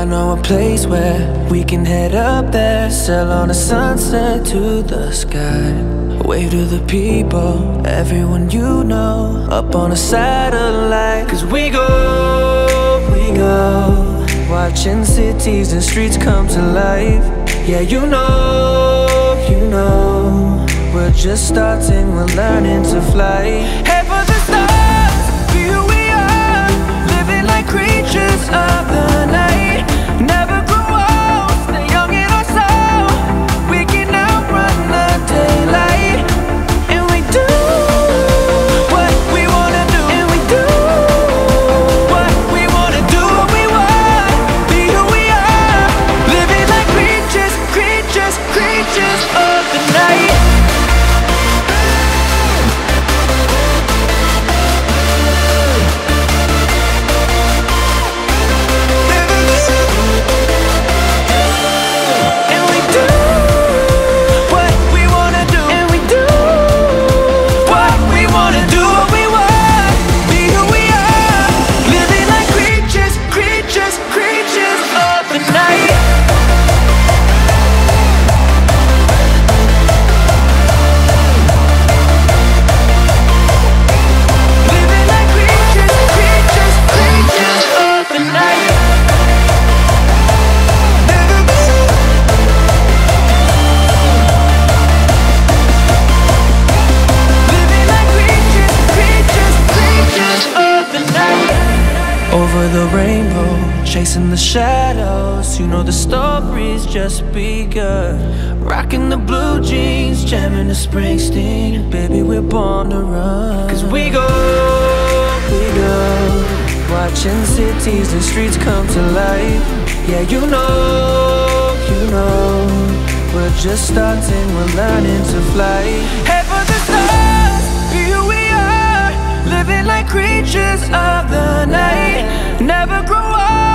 I know a place where we can head up there, sail on a sunset to the sky. Wave to the people, everyone you know, up on a satellite. Cause we go, we go, watching cities and streets come to life. Yeah, you know, you know, we're just starting, we're learning to fly. Head the rainbow, chasing the shadows. You know the story's just begun. Rocking the blue jeans, jamming the Springsteen. Baby, we're born to run. Cause we go, we go. Watching cities and streets come to life. Yeah, you know, you know. We're just starting, we're learning to fly. Head for the never grow up.